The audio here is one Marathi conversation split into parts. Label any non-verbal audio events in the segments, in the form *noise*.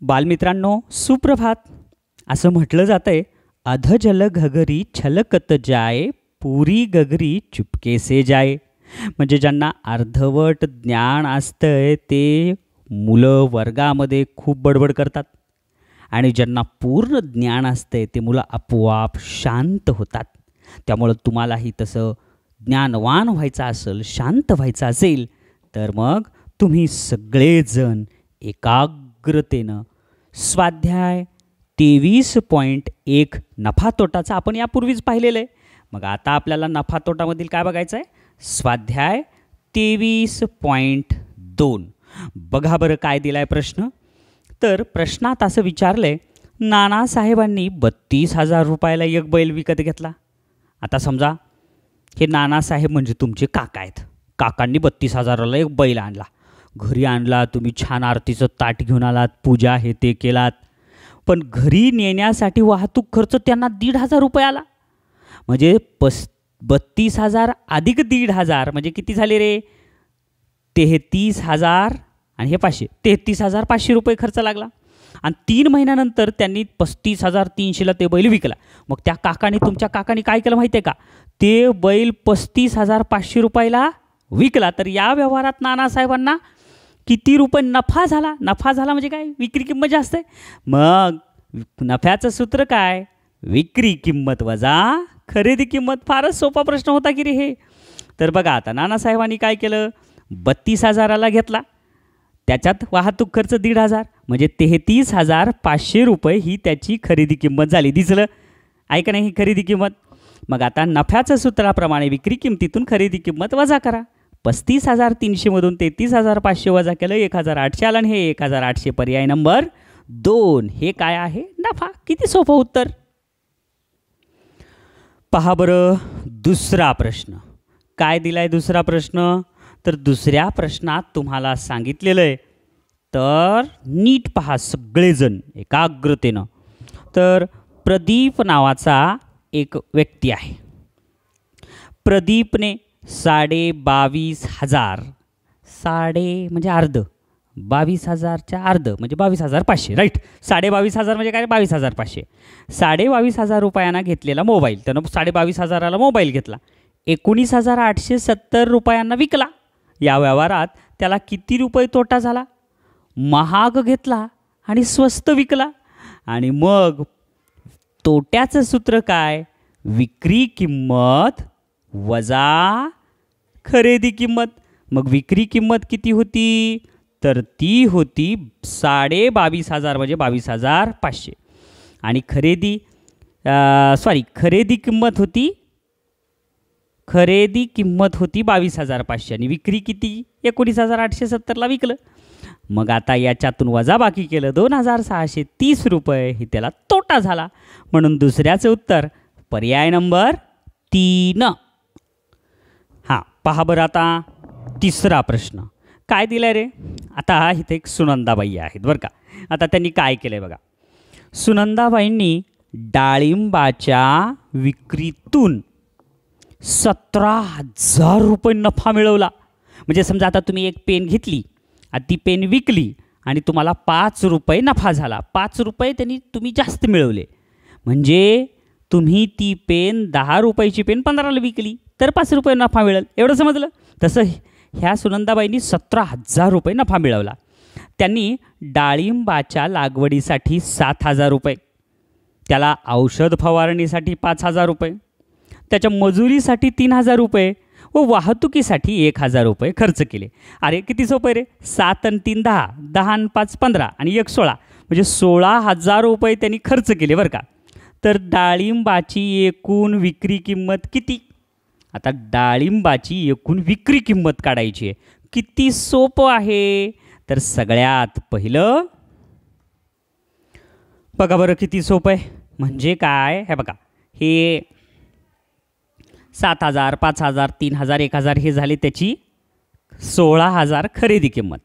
बालमित्रांनो सुप्रभात. असं म्हटलं जातंय अधजल घगरी छलकत जाय पुरी गगरी चुपकेसे जाय. म्हणजे ज्यांना अर्धवट ज्ञान असतंय ते मुलं वर्गामध्ये खूप बडबड करतात. आणि ज्यांना पूर्ण ज्ञान असतंय ते मुलं आपोआप शांत होतात. त्यामुळं तुम्हालाही तसं ज्ञानवान व्हायचं असेल शांत व्हायचं असेल तर मग तुम्ही सगळेजण उग्रतेनं. स्वाध्याय तेवीस पॉईंट एक नफा तोटाचा आपण यापूर्वीच पाहिलेलं आहे. मग आता आपल्याला नफा तोटामधील काय बघायचं आहे स्वाध्याय तेवीस पॉईंट दोन. बघा बरं काय दिला आहे प्रश्न. तर प्रश्नात असं विचारलं आहे नानासाहेबांनी बत्तीस हजार रुपयाला एक बैल विकत घेतला. आता समजा हे नानासाहेब म्हणजे तुमचे काका आहेत. काकांनी बत्तीस हजाराला एक बैल आणला. घरी आणला तुम्ही छान आरतीचं ताट घेऊन आलात पूजा हे ते केलात. पण घरी नेण्यासाठी वाहतूक खर्च त्यांना दीड हजार रुपये आला. म्हणजे पस बत्तीस हजार अधिक दीड हजार म्हणजे किती झाले रे? तेहतीस हजार आणि हे पाचशे तेहतीस हजार पाचशे रुपये खर्च लागला. आणि तीन महिन्यानंतर त्यांनी पस्तीस हजार तीनशेला ते बैल विकला. मग त्या काकाने तुमच्या काकाने काय केलं माहिती आहे का? ते बैल पस्तीस हजार पाचशे रुपयाला विकला. तर या व्यवहारात नानासाहेबांना किती रुपये नफा झाला? नफा झाला म्हणजे काय? विक्री किंमत जास्त आहे? मग नफ्याचं सूत्र काय? विक्री किंमत वजा खरेदी किंमत. फारच सोपा प्रश्न होता की रे हे. तर बघा आता नानासाहेबांनी काय केलं? बत्तीस हजाराला घेतला. त्याच्यात वाहतूक खर्च दीड हजार. म्हणजे तेहतीस हजार पाचशे रुपये ही त्याची खरेदी किंमत झाली. दिसलं? ऐका नाही ही खरेदी किंमत? मग आता नफ्याचं सूत्राप्रमाणे विक्री किंमतीतून खरेदी किंमत वजा करा. पस्तीस हजार तीनशेमधून तेहतीस हजार पाचशे वजा केलं एक हजार आठशे आलं आणि हे एक हजार आठशे पर्याय नंबर दोन. हे काय आहे? नफा. किती सोपं उत्तर? पहा बरं दुसरा प्रश्न. काय दिलाय दुसरा प्रश्न? तर दुसऱ्या प्रश्नात तुम्हाला सांगितलेलं आहे. तर नीट पहा सगळेजण एकाग्रतेनं. तर प्रदीप नावाचा एक व्यक्ती आहे. प्रदीपने साडे बावीस हजार. साडे म्हणजे अर्ध. बावीस हजारच्या अर्ध. म्हणजे बावीस हजार पाचशे राईट साडे बावीस हजार म्हणजे काय? बावीस हजार पाचशे. साडे बावीस हजार रुपयांना घेतलेला मोबाईल. त्यानं साडे बावीस हजाराला मोबाईल घेतला. एकोणीस हजार आठशे सत्तर रुपयांना विकला. या व्यवहारात त्याला किती रुपये तोटा झाला? महाग घेतला आणि स्वस्त विकला. आणि मग तोट्याचं सूत्र काय? विक्री किंमत वजा खरेदी किंमत मग विक्री किंमत किती होती? तर ती होती साडे बावीस हजार म्हणजे बावीस हजार पाचशे. आणि खरेदी सॉरी खरेदी किंमत होती खरेदी किंमत होती बावीस हजार पाचशे आणि विक्री किती? एकोणीस हजार आठशे सत्तरला विकलं. मग आता याच्यातून वजा बाकी केलं दोन हजार सहाशे तीस रुपये. ही त्याला तोटा झाला. म्हणून दुसऱ्याचं उत्तर पर्याय नंबर तीन. हां पहा बरं आता तिसरा प्रश्न. काय दिला आहे रे? आता इथे एक सुनंदाबाई आहेत बरं का. आता त्यांनी काय केलं आहे बघा. सुनंदाबाईंनी डाळिंबाच्या विक्रीतून सतरा हजार रुपये नफा मिळवला. म्हणजे समजा आता तुम्ही एक पेन घेतली आणि ती पेन विकली आणि तुम्हाला पाच रुपये नफा झाला. पाच रुपये त्यांनी तुम्ही जास्त मिळवले. म्हणजे तुम्ही ती पेन दहा रुपयाची पेन पंधराला विकली तर पाच रुपये नफा मिळेल. एवढं समजलं? तसं ह्या सुनंदाबाईंनी सतरा हजार रुपये नफा मिळवला. त्यांनी डाळिंबाच्या लागवडीसाठी सात हजार रुपये त्याला औषध फवारणीसाठी पाच हजार रुपये त्याच्या मजुरीसाठी तीन हजार रुपये व वाहतुकीसाठी एक हजार रुपये खर्च केले. अरे किती सोपे रे? सात आणि तीन दहा दहा आणि पाच पंधरा आणि एक सोळा. म्हणजे सोळा हजार रुपये त्यांनी खर्च केले बरं का. तर डाळिंबाची एकूण विक्री किंमत किती? आता डाळिंबाची एकूण विक्री किंमत काढायची आहे. किती सोपं आहे? तर सगळ्यात पहिलं बघा बरं किती सोपं आहे. म्हणजे काय? हे बघा. हे सात हजार पाच हजार तीन हजार एक हजार हे झाले त्याची सोळा हजार खरेदी किंमत.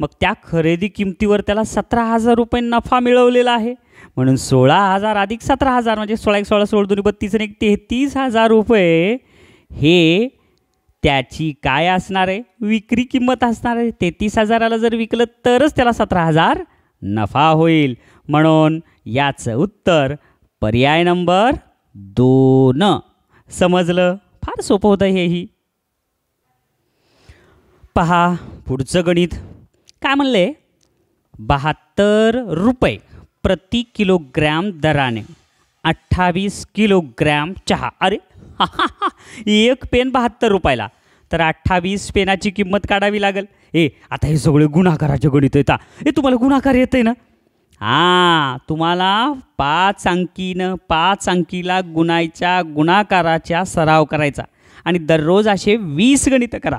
मग त्या खरेदी किमतीवर त्याला सतरा हजार रुपये नफा मिळवलेला आहे. म्हणून सोळा हजार अधिक सतरा हजार म्हणजे सोळा एक सोळा सोळा दोन्ही बत्तीस आणि एक तेहतीस हजार रुपये हे त्याची काय असणार आहे? विक्री किंमत असणार आहे. तेहतीस हजाराला जर विकलं तरच त्याला सतरा हजार नफा होईल. म्हणून याचं उत्तर पर्याय नंबर दोन. समजलं? फार सोपं होतं हेही. पहा पुढचं गणित. काय म्हणले? बहात्तर रुपये प्रति किलोग्रॅम दराने. अठ्ठावीस किलोग्रॅम चहा. अरे एक पेन बहात्तर रुपयाला. तर अठ्ठावीस पेनाची किंमत काढावी लागेल. ए आता हे सगळे गुणाकाराचे गणित येतात ए तुम्हाला गुणाकार येतं आहे ना? हां तुम्हाला पाच अंकीनं पाच अंकीला गुणायच्या गुणाकाराच्या सराव करायचा. आणि दररोज असे वीस गणितं करा.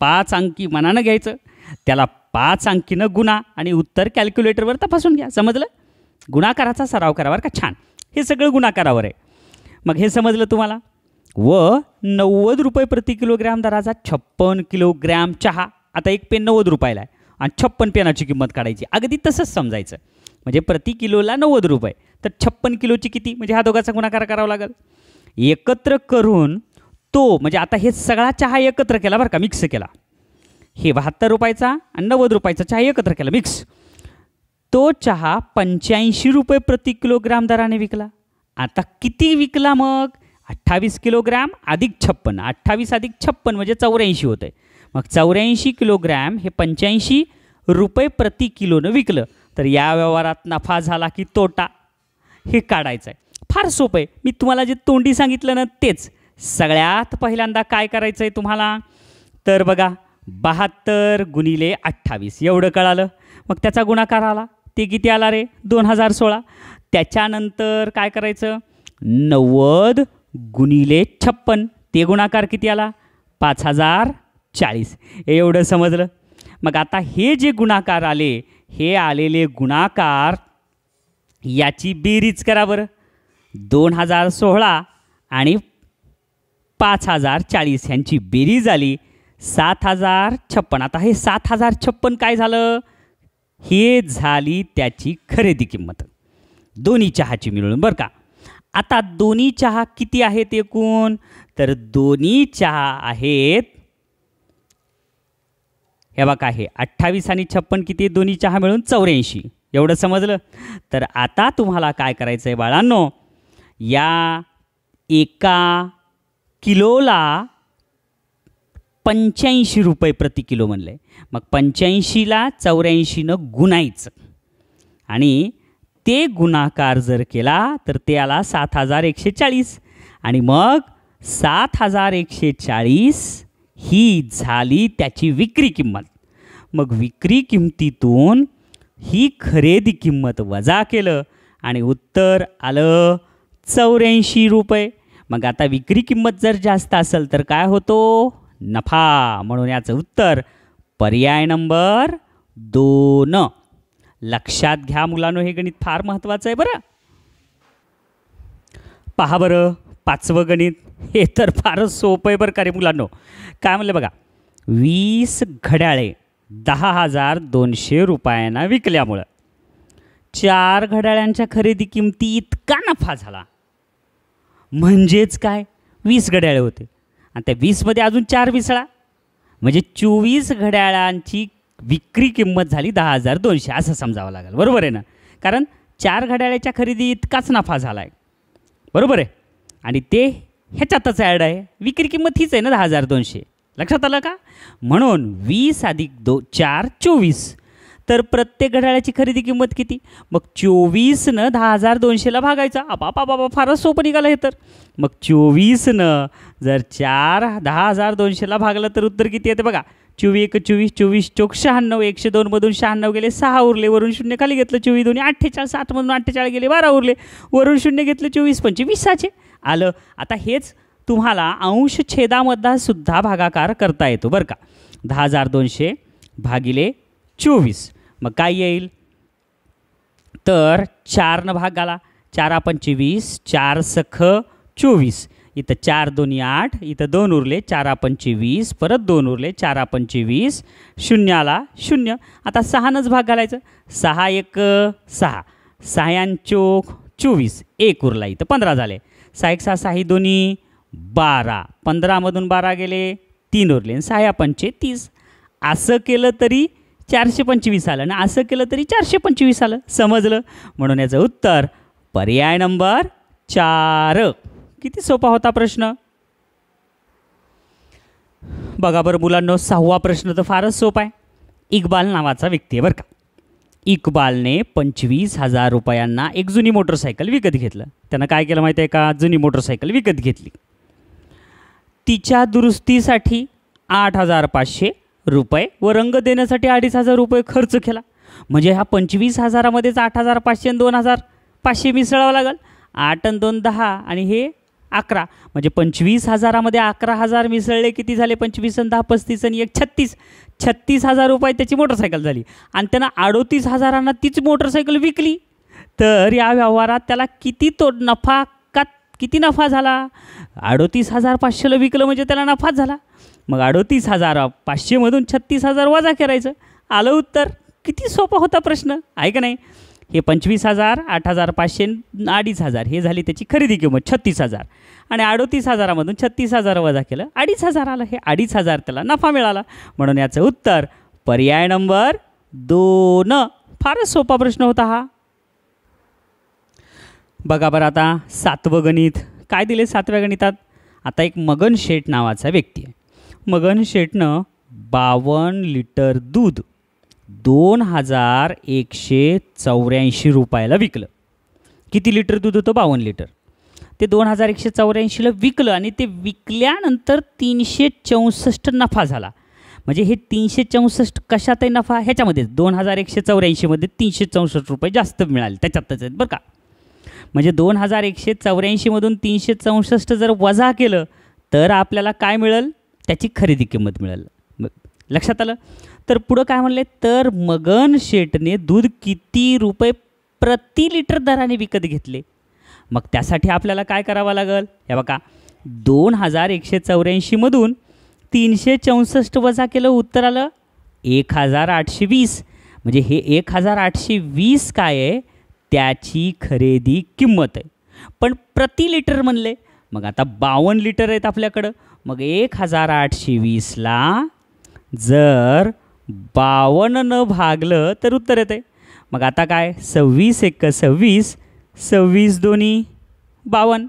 पाच अंकी मनानं घ्यायचं. त्याला पाच अंकीनं गुणा आणि उत्तर कॅल्क्युलेटरवर तपासून घ्या. समजलं? गुणाकाराचा सराव करावर का? छान. हे सगळं गुणाकारावर आहे. मग हे समजलं तुम्हाला? व नव्वद रुपये प्रति किलोग्रॅम दराचा छप्पन किलोग्रॅम चहा. आता एक पेन नव्वद रुपयाला आहे. आणि छप्पन पेनाची किंमत काढायची. अगदी तसंच समजायचं. म्हणजे प्रति किलोला नव्वद रुपये. तर छप्पन किलोची किती? म्हणजे हा दोघाचा गुणाकार करावा लागेल. एकत्र करून तो म्हणजे आता हे सगळा चहा एकत्र केला बरं का? मिक्स केला. हे बहात्तर रुपयाचा आणि नव्वद रुपयाचा चहा एकत्र केला. मिक्स तो चहा पंच्याऐंशी रुपये प्रति किलोग्राम दराने विकला. आता किती विकला मग? अठ्ठावीस किलोग्रॅम अधिक छप्पन. अठ्ठावीस अधिक छप्पन म्हणजे चौऱ्याऐंशी होतं मग चौऱ्याऐंशी किलोग्रॅम हे पंच्याऐंशी रुपये प्रति किलोनं विकलं. तर या व्यवहारात नफा झाला की तोटा? हे काढायचं आहे फार सोपं आहे. मी तुम्हाला जे तोंडी सांगितलं ना तेच. सगळ्यात पहिल्यांदा काय करायचं आहे तुम्हाला? तर बघा बहात्तर गुणिले अठ्ठावीस. एवढं कळालं? मग त्याचा गुणाकार आला. ते किती आला रे? दोन हजार सोळा. त्याच्यानंतर काय करायचं? नव्वद गुणिले छप्पन. ते गुणाकार किती आला? पाच हजार चाळीस. एवढं समजलं? मग आता हे जे गुणाकार आले हे आलेले गुणाकार याची बेरीज करा बरं. दोन हजार सोळा आणि पाच हजार चाळीस ह्यांची बेरीज आली. सात हजार छप्पन. आता हे सात हजार छप्पन काय झालं? हे झाली त्याची खरेदी किंमत. दोन्ही चहाची मिळून बरं का? आता दोन्ही चहा किती आहेत एकूण? तर दोन्ही चहा आहेत हे बघा हे अठ्ठावीस आणि छप्पन किती दोन्ही चहा मिळून चौऱ्याऐंशी. एवढं समजलं? तर आता तुम्हाला काय करायचं आहे बाळांनो? या एका किलोला पंच्याऐंशी रुपये प्रति किलो म्हणलं. आहे मग पंच्याऐंशीला चौऱ्याऐंशीनं गुणायचं. आणि ते गुणाकार जर केला तर ते आला सात हजार एकशे चाळीस. आणि मग सात हजार एकशे चाळीस ही झाली त्याची विक्री किंमत. मग विक्री किंमतीतून ही खरेदी किंमत वजा केलं आणि उत्तर आलं चौऱ्याऐंशी रुपये. मग आता विक्री किंमत जर जास्त असेल तर काय होतो? नफा म्हणून याचं उत्तर पर्याय नंबर दोन. लक्षात घ्या मुलांनो हे गणित फार महत्त्वाचं आहे बरं. पहा बरं पाचवं गणित हे तर फारच सोपं आहे बरं का रे मुलांनो. काय म्हणलं बघा वीस घड्याळे दहा हजार दोनशे रुपयांना विकल्यामुळं चार घड्याळ्यांच्या खरेदी किमती इतका नफा झाला. म्हणजेच काय? वीस घड्याळे होते. आणि त्या वीसमध्ये अजून चार विसळा. म्हणजे चोवीस घड्याळांची विक्री किंमत झाली दहा हजार दोनशे असं समजावं लागेल. बरोबर आहे ना? कारण चार घड्याळ्याच्या खरेदी इतकाच नफा झाला आहे बरोबर आहे? आणि ते ह्याच्यातच ॲड आहे. विक्री किंमत हीच आहे ना दहा हजार दोनशे. लक्षात आलं का? म्हणून वीस अधिक दो चार चोवीस. तर प्रत्येक घड्याळाची खरेदी किंमत किती? मग चोवीसनं दहा हजार दोनशेला भागायचा. आपापा बाबा फारच सोपं निघालं हे तर. मग चोवीसनं जर चार दहा हजार दोनशेला भागलं तर उत्तर किती येते बघा? चोवीस एक चोवीस चोवीस चोक शहाण्णव एकशे दोनमधून शहाण्णव गेले सहा उरले वरून शून्य खाली घेतलं चोवीस दोन्ही अठ्ठेचाळीस सातमधून अठ्ठेचाळीस गेले बारा उरले वरून शून्य घेतलं चोवीस पंचवीसाचे. आलं. आता हेच तुम्हाला अंश छेदामधला सुद्धा भागाकार करता येतो बरं का? दहा हजार दोनशे भागिले चोवीस. मग काय येईल? तर चारनं भाग आला चारा पंचवीस चार सख चोवीस. इथं चार दोन्ही आठ इथं दोन उरले चारा पंचवीस परत दोन उरले चारा पंचवीस शून्य आला शून्य. आता सहानंच भाग घालायचं. सहा एक सहा. सहायांचोक चोवीस. एक उरला इथं पंधरा झाले. सहा एक सहा सहा ही दोन्ही बारा. पंधरामधून बारा गेले तीन उरले. आणि सहा पंचे तीस असं केलं तरी चारशे पंचवीस आलं. आणि असं केलं तरी चारशे पंचवीस आलं. समजलं? म्हणून याचं उत्तर पर्याय नंबर चार. किती सोपा होता प्रश्न? बघा बरं मुलांनो सहावा प्रश्न तर फारच सोपा आहे. इक्बाल नावाचा व्यक्ती आहे बरं का. इक्बालने पंचवीस हजार रुपयांना एक जुनी मोटरसायकल विकत घेतलं. त्यानं काय केलं माहिती आहे का? जुनी मोटरसायकल विकत घेतली. तिच्या दुरुस्तीसाठी आठ हजार पाचशे रुपये व रंग देण्यासाठी अडीच हजार रुपये खर्च केला. म्हणजे ह्या पंचवीस हजारामध्येच आठ हजार पाचशे आणि दोन हजार पाचशे मिसळावं लागेल. आठ आणि दोन दहा आणि हे अकरा. म्हणजे पंचवीस हजारामध्ये अकरा हजार मिसळले किती झाले? पंचवीस आणि दहा पस्तीस आणि एक छत्तीस. छत्तीस हजार रुपये त्याची मोटरसायकल झाली. आणि त्यानं अडोतीस हजारांना तीच मोटरसायकल विकली. तर या व्यवहारात त्याला किती तो नफा का किती नफा झाला? अडोतीस हजार पाचशेला विकलं म्हणजे त्याला नफाच झाला. मग अडोतीस हजार पाचशेमधून छत्तीस हजार वजा करायचं. आलं उत्तर. किती सोपा होता प्रश्न. आहे का नाही? हे पंचवीस हजार आठ हजार पाचशे अडीच हजार. हे झाली त्याची खरेदी किंमत छत्तीस हजार. आणि अडोतीस हजारामधून छत्तीस हजार वजा केलं अडीच हजार आलं. हे अडीच हजार त्याला नफा मिळाला. म्हणून याचं उत्तर पर्याय नंबर दोन. फारच सोपा प्रश्न होता हा. बघा बरं आता सातवं गणित. काय दिले सातव्या गणितात? आता एक मगन शेठ नावाचा व्यक्ती आहे. मगन शेटनं बावन्न लिटर दूध दोन हजार एकशे चौऱ्याऐंशी रुपयाला विकलं. किती लिटर दूध होतं? बावन्न लिटर. ते दोन हजार एकशे चौऱ्याऐंशीला विकलं आणि ते विकल्यानंतर तीनशे चौसष्ट नफा झाला. म्हणजे हे तीनशे चौसष्ट कशातही नफा ह्याच्यामध्येच दोन हजार एकशे चौऱ्याऐंशीमध्ये तीनशे चौसष्ट रुपये जास्त मिळाले. त्याच्यातच आहेत बरं का. म्हणजे दोन हजार एकशे चौऱ्याऐंशीमधून तीनशे चौसष्ट जर वजा केलं तर आपल्याला काय मिळेल? त्याची खरेदी किंमत मिळेल. लक्षात आलं? तर पुढं काय म्हणले? तर मगन शेटने दूध किती रुपये प्रति लिटर दराने विकत घेतले. मग त्यासाठी आपल्याला काय करावं लागेल? हे बघा दोन हजार एकशे चौऱ्याऐंशीमधून तीनशे चौसष्ट वजा केलं उत्तर आलं एक हजार आठशे वीस. म्हणजे हे एक हजार आठशे वीस काय आहे? त्याची खरेदी किंमत आहे. पण प्रति लिटर म्हणले. मग आता बावन्न लिटर आहेत आपल्याकडं. मग एक हजार आठशे वीसला जर बावन्न भागलं तर उत्तर येते मग आता काय? सव्वीस एक सव्वीस सव्वीस दोन्ही बावन्न.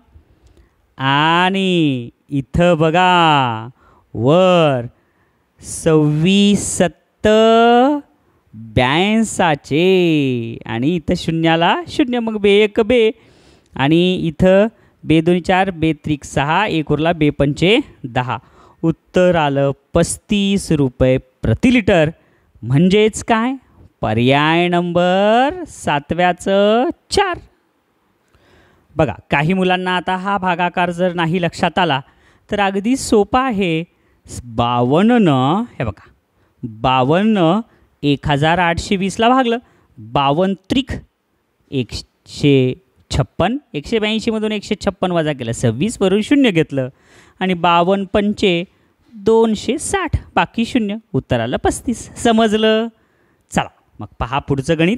आणि इथं बघा वर सव्वीस सत्त ब्याऐंसाचे. आणि इथं शून्याला शून्य मग बे एक बे. आणि इथं बे दोन्ही चार बे त्रिक सहा एक उरला बे पंचे दहा. उत्तर आलं पस्तीस रुपये प्रति लिटर. म्हणजेच काय? पर्याय नंबर सातव्याचं चार. बघा काही मुलांना आता हा भागाकार जर नाही लक्षात आला तर अगदी सोपा आहे. बावन्ननं हे बघा बावन्न एक हजार आठशे वीसला भागलं. बावन्न त्रिक एकशे छप्पन एकशे ब्याऐंशीमधून एकशे छप्पन वजा केलं. सव्वीसवरून शून्य घेतलं. आणि बावन्न पंचे दोनशे साठ बाकी शून्य. उत्तर आलं पस्तीस. समजलं? चला मग पहा पुढचं गणित.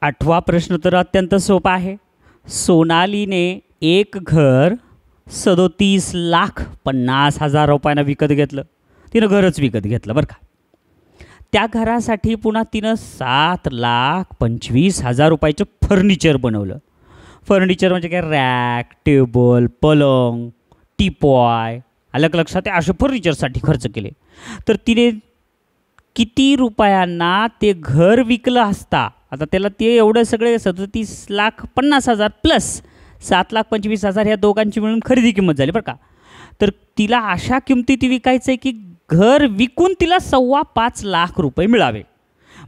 आठवा प्रश्न तर अत्यंत सोपा आहे. सोनालीने एक घर सदोतीस लाख पन्नास हजार रुपयानं विकत घेतलं. तिनं घरच विकत घेतलं बरं का. त्या घरासाठी पुन्हा तिनं सात लाख पंचवीस हजार रुपयाचं फर्निचर बनवलं. फर्निचर म्हणजे काय? रॅक टेबल पलंग टीपॉय अलग लक्षात आहे असे फर्निचरसाठी खर्च केले. तर तिने किती रुपयांना ते घर विकलं असता आता त्याला ते एवढं सगळे सदतीस लाख पन्नास हजार प्लस सात लाख पंचवीस हजार ह्या दोघांची मिळून खरेदी किंमत झाली बरं का. तर तिला अशा किमतीत विकायचं आहे की घर विकून तिला सव्वा पाच लाख रुपये मिळावे.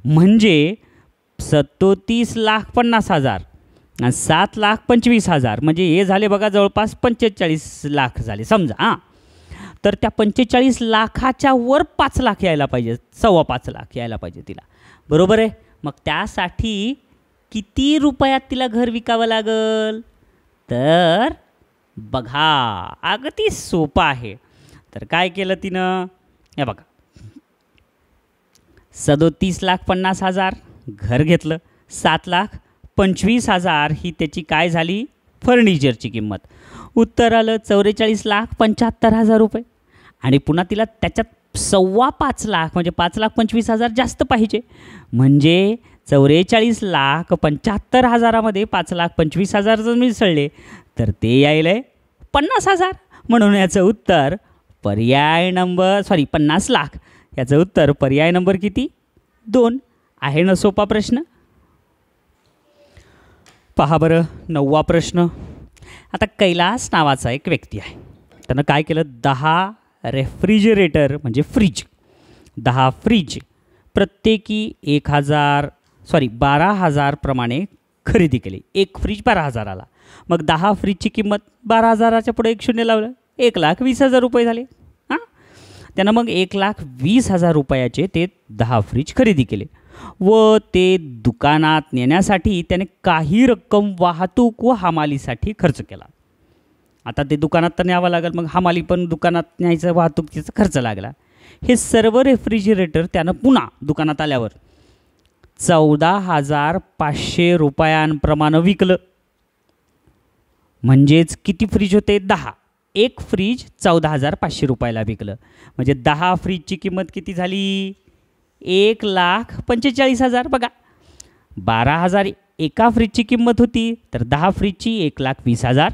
म्हणजे सत्तोतीस लाख पन्नास हजार आणि सात लाख पंचवीस हजार. म्हणजे हे झाले बघा जवळपास पंचेचाळीस लाख झाले. समजा हां. तर त्या पंचेचाळीस लाखाच्या वर पाच लाख यायला पाहिजे. सव्वा पाच लाख यायला पाहिजे तिला. बरोबर आहे? मग त्यासाठी किती रुपयात तिला घर विकावं लागल? तर बघा अगदी सोपं आहे. तर काय केलं तिनं? हे बघा. सदोतीस लाख पन्नास हजार घर घेतलं. सात लाख पंचवीस हजार ही त्याची काय झाली? फर्निचरची किंमत. उत्तर आलं चौवेचाळीस लाख पंच्याहत्तर हजार रुपये. आणि पुन्हा तिला त्याच्यात सव्वा पाच लाख म्हणजे पाच लाख पंचवीस हजार जास्त पाहिजे. म्हणजे चौवेचाळीस लाख पंच्याहत्तर हजारामध्ये पाच लाख पंचवीस हजार जर मिसळले तर ते यायलं आहे पन्नास हजार. म्हणून याचं उत्तर पर्याय नंबर सॉरी पन्नास लाख. याचं उत्तर पर्याय नंबर किती? दोन. आहे ना सोपा प्रश्न? पहा बरं नववा प्रश्न. आता कैलास नावाचा एक व्यक्ती आहे. त्यानं काय केलं? दहा रेफ्रिजरेटर म्हणजे फ्रीज. दहा फ्रीज. प्रत्येकी एक हजार सॉरी बारा हजारप्रमाणे खरेदी केली. एक फ्रीज बारा हजाराला. मग दहा फ्रीजची किंमत बारा हजाराच्या पुढे एक शून्य लावलं. एक लाख वीस हजार रुपये झाले. हां? त्यानं मग एक लाख वीस हजार रुपयाचे ते दहा फ्रीज खरेदी केले. व ते दुकानात नेण्यासाठी त्याने काही रक्कम वाहतूक व हमालीसाठी खर्च केला. आता ते दुकानात तर न्यावं लागेल मग हमाली पण दुकानात न्यायचं वाहतुकीचा खर्च लागला. हे सर्व रेफ्रिजिरेटर त्यानं पुन्हा दुकानात आल्यावर चौदा हजार पाचशे रुपयांप्रमाणे विकलं. म्हणजेच किती फ्रीज होते? दहा. एक फ्रीज चौदा हजार पाचशे रुपयाला विकलं. म्हणजे दहा फ्रीजची किंमत किती झाली? एक लाख पंचेचाळीस हजार. बघा बारा हजार एका फ्रीजची किंमत होती तर दहा फ्रीजची एक लाख वीस हजार.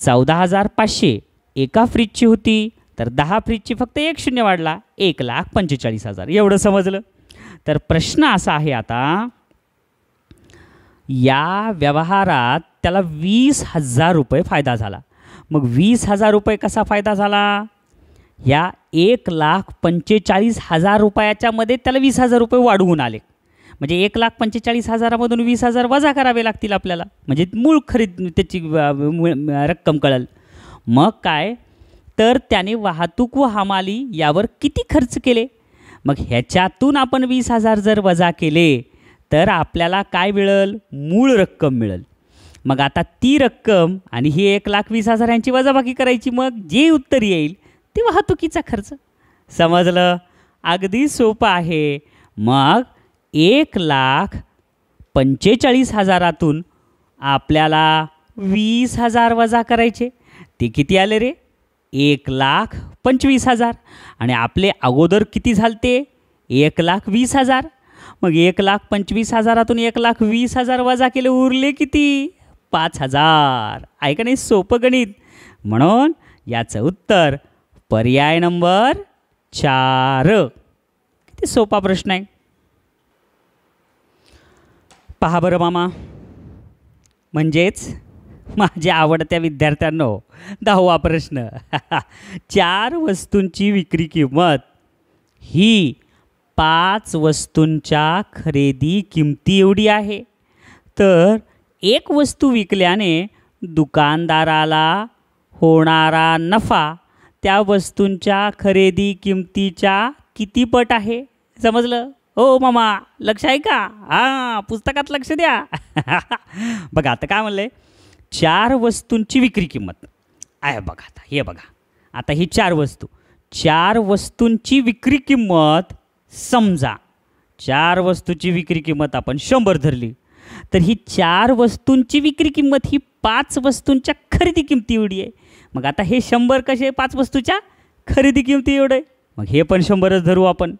चौदा हजार पाचशे एका फ्रीजची होती तर दहा फ्रीजची फक्त एक शून्य वाढला एक लाख पंचेचाळीस हजार. एवढं समजलं? तर प्रश्न असा आहे आता या व्यवहारात त्याला वीस हजार रुपये फायदा झाला. मग वीस हजार रुपये कसा फायदा झाला? या एक लाख पंचेचाळीस हजार रुपयाच्यामध्ये त्याला वीस हजार रुपये वाढवून आले. म्हणजे एक लाख पंचेचाळीस हजारामधून वीस हजार वजा करावे लागतील आपल्याला. म्हणजे मूळ खरीद त्याची रक्कम कळल. मग काय? तर त्याने वाहतूक व हमाली यावर किती खर्च केले? मग ह्याच्यातून आपण वीस हजार जर वजा केले तर आपल्याला काय मिळेल? मूळ रक्कम मिळेल. मग आता ती रक्कम आणि ही एक लाख वीस हजार यांची वजाबाकी करायची मग जे उत्तर येईल ते वाहतुकीचा खर्च. समजलं? अगदी सोपं आहे. मग एक लाख पंचेचाळीस हजारातून आपल्याला वीस हजार वजा करायचे. ते किती आले रे? एक लाख पंचवीस हजार. आणि आपले अगोदर किती झालते? एक लाख वीस हजार. मग एक लाख पंचवीस हजारातून एक लाख वीस हजार वजा केले उरले किती? पाच हजार. आहे का नाही? सोपं गणित. म्हणून याचं उत्तर पर्याय नंबर चार. किती सोपा प्रश्न आहे. पहा बरं मामा. म्हणजेच माझ्या आवडत्या विद्यार्थ्यांनो दहावा प्रश्न. *laughs* चार वस्तूंची विक्री किंमत ही पाच वस्तूंच्या खरेदी किमती एवढी आहे. तर एक वस्तू विकल्याने दुकानदाराला होणारा नफा त्या वस्तूंच्या खरेदी किमतीच्या किती पट आहे? समजलं? हो मामा लक्ष आहे का हां पुस्तकात लक्ष द्या. *laughs* बघा आता काय म्हणलं आहे चार वस्तूंची विक्री किंमत. आहे बघा आता हे बघा. आता ही चार वस्तू. चार वस्तूंची विक्री किंमत समजा. चार वस्तूची विक्री किंमत आपण शंभर धरली. तर ही चार वस्तूंची विक्री किंमत ही पाच वस्तूंच्या खरेदी किमती एवढी आहे. मग आता हे शंभर कसे पाच वस्तूच्या खरेदी किमती एवढं. आहे मग हे पण शंभरच धरू आपण.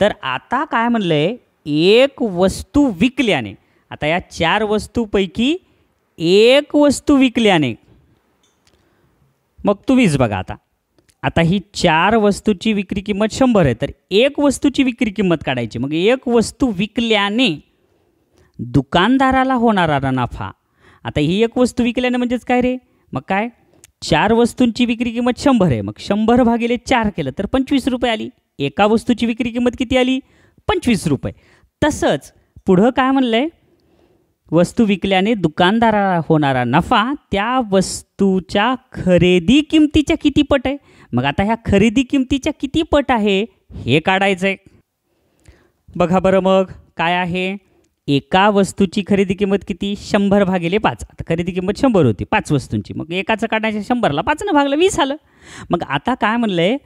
तर आता काय म्हणलं आहे एक वस्तू विकल्याने आता या चार वस्तूपैकी एक वस्तू विकल्याने मग तुम्हीच बघा आता. आता ही चार वस्तूची विक्री किंमत शंभर आहे तर एक वस्तूची विक्री किंमत काढायची. मग एक वस्तू विकल्याने दुकानदाराला होणारा नफा. आता ही एक वस्तू विकल्याने म्हणजेच काय रे? मग काय? चार वस्तूंची विक्री किंमत शंभर आहे. मग शंभर भागिले चार केलं तर पंचवीस रुपये आली. एका वस्तूची विक्री किंमत किती आली? पंचवीस रुपये. तसंच पुढं काय म्हणलं आहे वस्तू विकल्याने दुकानदाराला होणारा नफा त्या वस्तूच्या खरेदी किमतीच्या किती पट आहे? मग आता ह्या खरेदी किमतीच्या किती पट आहे? हे काढायचं आहे बघा बरं मग काय आहे? एका वस्तूची खरेदी किंमत किती? शंभर भागिले पाच. आता खरेदी किंमत शंभर होती पाच वस्तूंची. मग एकाचं काढण्याच्या शंभरला पाचनं भागलं वीस आलं. मग आता काय म्हणलं आहे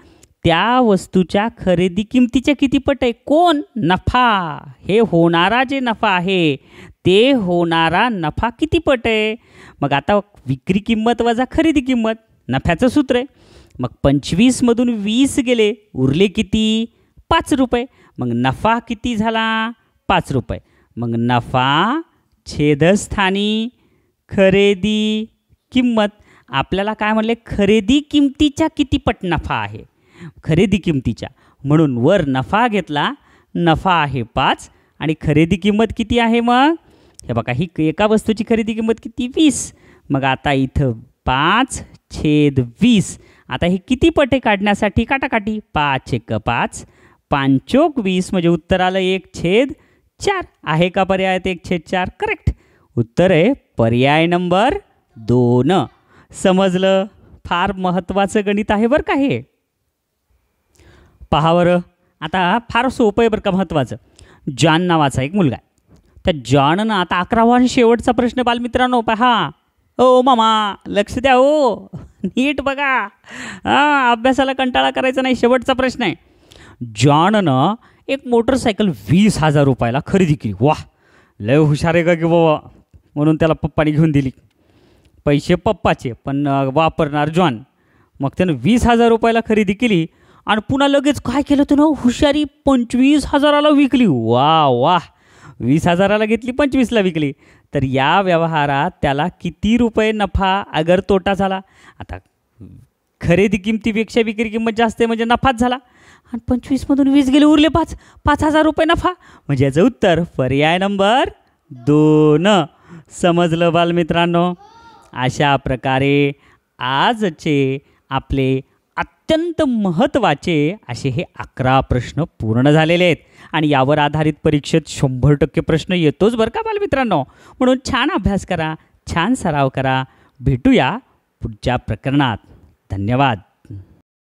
त्या वस्तूच्या खरेदी किमतीच्या किती पट आहे? कोण? नफा. हे होणारा जे नफा आहे ते होणारा नफा किती पट आहे? मग आता विक्री किंमत वजा खरेदी किंमत नफ्याचं सूत्र आहे. मग पंचवीसमधून वीस गेले उरले किती? पाच रुपये. मग नफा किती झाला? पाच रुपये. मग नफा छेदस्थानी खरेदी किंमत. आपल्याला काय म्हणले खरेदी किमतीच्या किती पट नफा आहे? खरेदी किमतीच्या. म्हणून वर नफा घेतला नफा आहे पाच आणि खरेदी किंमत किती आहे मग? हे बघा ही एका वस्तूची खरेदी किंमत किती? वीस. मग आता इथं पाच छेद वीस. आता हे किती पटे काढण्यासाठी? काटाकाटी. पाच एक पाच. पांचोक वीस म्हणजे उत्तर आलं एक छेद. चार. आहे का पर्याय एक छेद चार? करेक्ट उत्तर आहे पर्याय नंबर दोन. समजलं? फार महत्त्वाचं गणित आहे बरं का हे. पहा बरं. आता फार सोपं आहे बरं का महत्त्वाचं जॉन नावाचा एक मुलगा आहे. त्या जॉननं आता अकरावा आणि शेवटचा प्रश्न बालमित्रांनो पहा. ओ मामा लक्ष द्या ओ नीट बघा. हां अभ्यासाला कंटाळा करायचा नाही शेवटचा प्रश्न आहे. जॉननं एक मोटरसायकल वीस हजार रुपयाला खरेदी केली. वा लय हुशार आहे का की बाबा? म्हणून त्याला पप्पाने घेऊन दिली. पैसे पप्पाचे पण वापरणार जॉन. मग त्यानं वीस हजार रुपयाला खरेदी केली आणि पुन्हा लगेच काय केलं त्यानं? हुशारी पंचवीस हजाराला विकली. वा वा वीस हजाराला घेतली पंचवीसला विकली. तर या व्यवहारात त्याला किती रुपये नफा अगर तोटा झाला? आता खरेदी किमतीपेक्षा विक्री किंमत जास्त आहे म्हणजे नफाच झाला. आणि पंचवीसमधून वीस गेले उरले पाच. पाच हजार रुपये नफा. म्हणजे याचं उत्तर पर्याय नंबर दोन. समजलं बालमित्रांनो? अशा प्रकारे आजचे आपले अत्यंत महत्त्वाचे असे हे अकरा प्रश्न पूर्ण झालेले आहेत. आणि यावर आधारित परीक्षेत शंभर टक्के प्रश्न येतोच बरं का बालमित्रांनो? म्हणून छान अभ्यास करा छान सराव करा. भेटूया पुढच्या प्रकरणात. धन्यवाद.